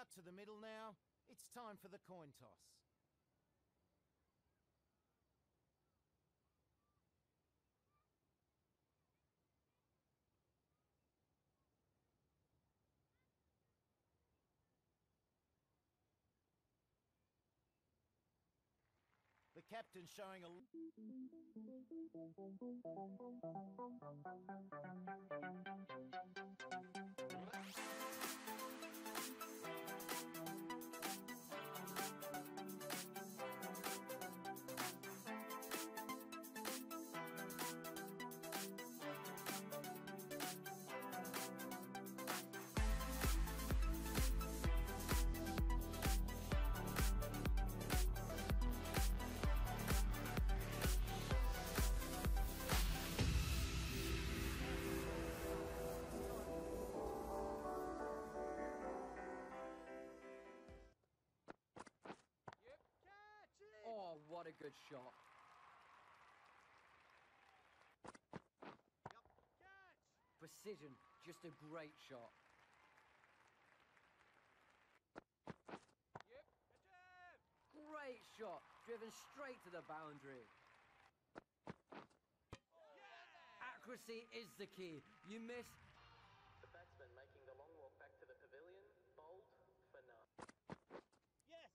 Out to the middle now. It's time for the coin toss. The captain showing a... a good shot. Precision, just a great shot. Great shot, driven straight to the boundary. Accuracy is the key. You miss, The batsman making the long walk back to the pavilion, bowled for none. Yes!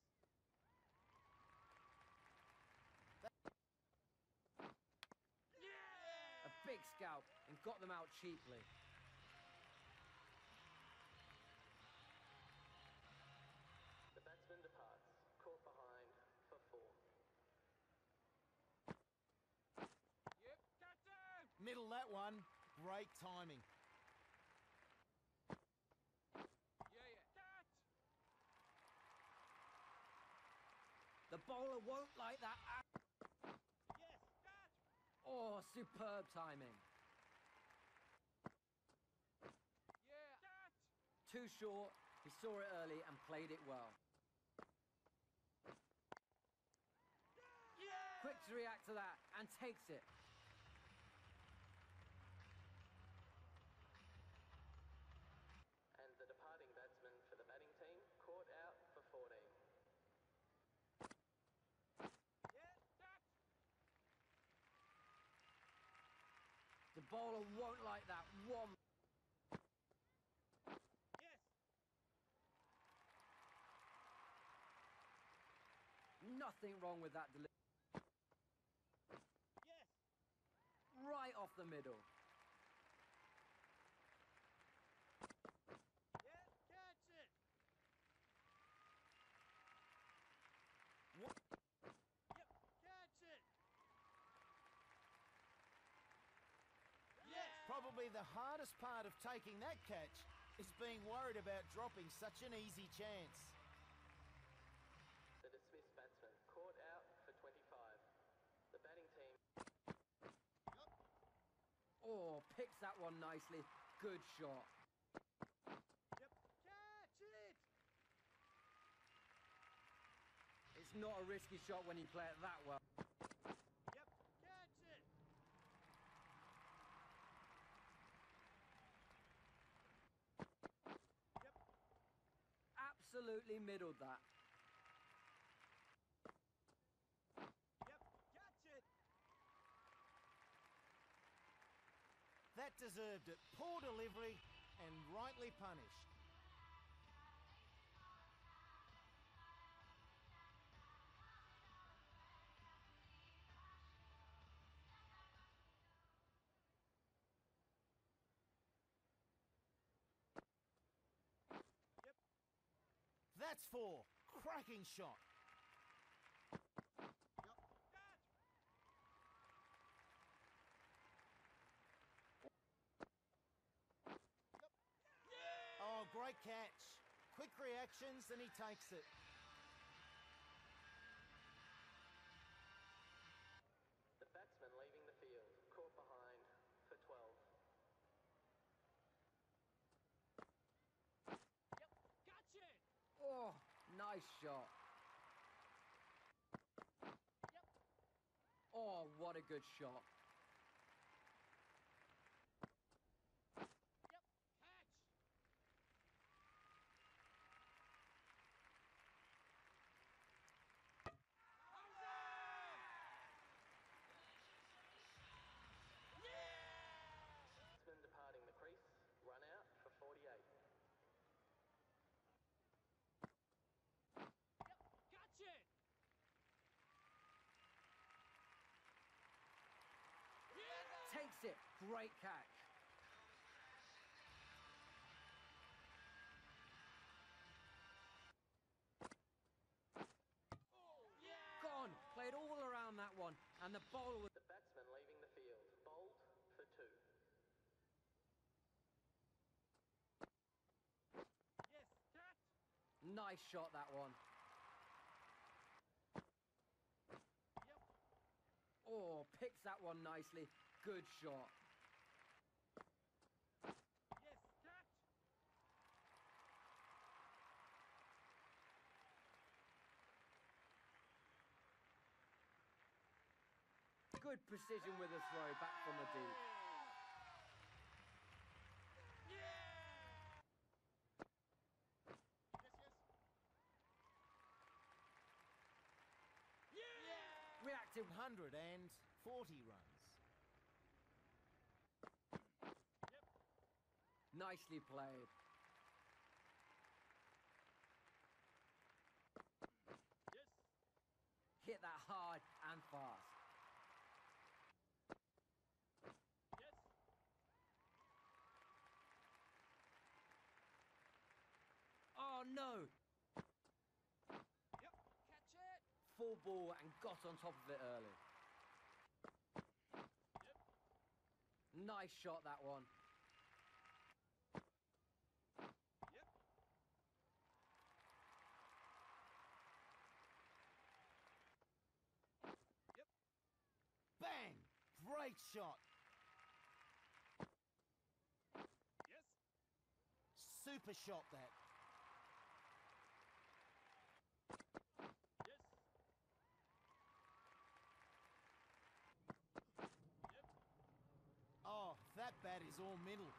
a big scalp, and got them out cheaply. The batsman departs, caught behind for four. Middle that one. Great timing. The bowler won't like that. Yes! Oh, superb timing. Too short, he saw it early and played it well. Quick to react to that and takes it. And the departing batsman for the batting team, caught out for 14. The bowler won't like that one. Yes! Nothing wrong with that delivery. Yes! Right off the middle. Yeah, catch it! What? Yep, catch it! Yes! Probably the hardest part of taking that catch is being worried about dropping such an easy chance. The dismissed batsman, caught out for 25. The batting team Oh, picks that one nicely. Good shot. Yep, catch it! It's not a risky shot when you play it that well. Yep, catch it! Yep, Absolutely middled that. yep, catch it! Deserved it. Poor delivery and rightly punished. That's four. Cracking shot. Oh, great catch. Quick reactions and he takes it. The batsman leaving the field, caught behind for 12. Oh, nice shot. Oh, what a good shot. Great catch. Gone. Played all around that one, and the bowler was. The batsman leaving the field. Bowled for two. Nice shot, that one. Oh, picks that one nicely. Good shot. Good precision with a throw back from the deep. Reactive 140 runs. Nicely played. Hit that hard and fast. Oh no! Full ball and got on top of it early. Nice shot that one. Yep. Yep. Bang! Great shot. Yes. Super shot that. Oh, that bat is all middle.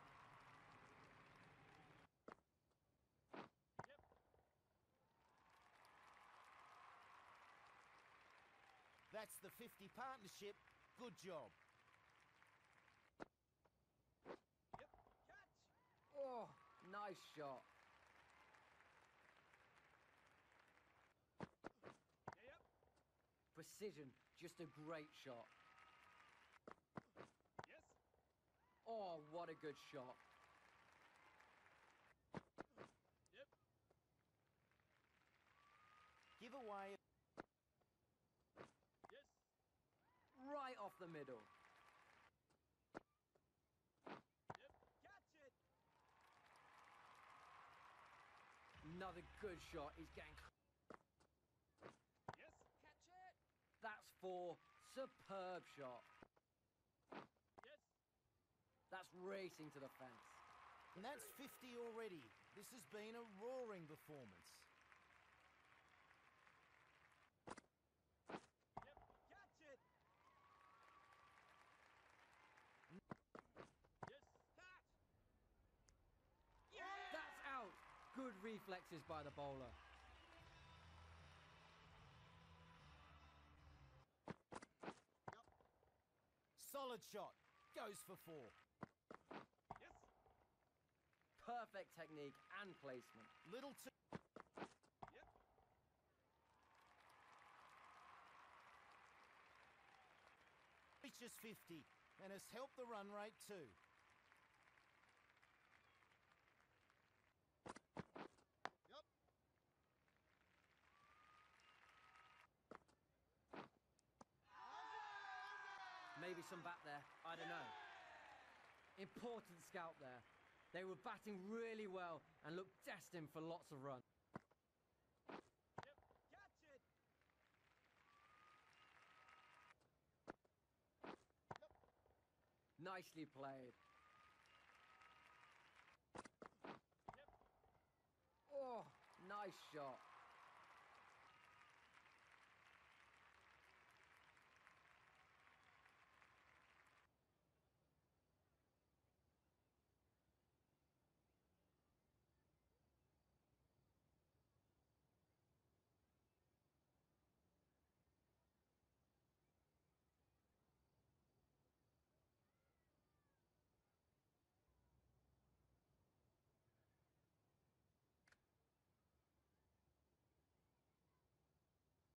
That's the 50 partnership. Good job. Oh, nice shot. Precision, just a great shot. Oh, what a good shot. Yep. Give away. Yes. Right off the middle. Yep. Catch it. Another good shot. He's getting. Yes. Catch it. That's four. Superb shot. That's racing to the fence. And that's 50 already. This has been a roaring performance. That's out. Good reflexes by the bowler. Solid shot. Goes for four. Perfect technique and placement. Little too. Reaches 50 and has helped the run rate too. Maybe some bat there. I don't know. Important scout there. They were batting really well and looked destined for lots of runs. Nicely played. Oh, nice shot.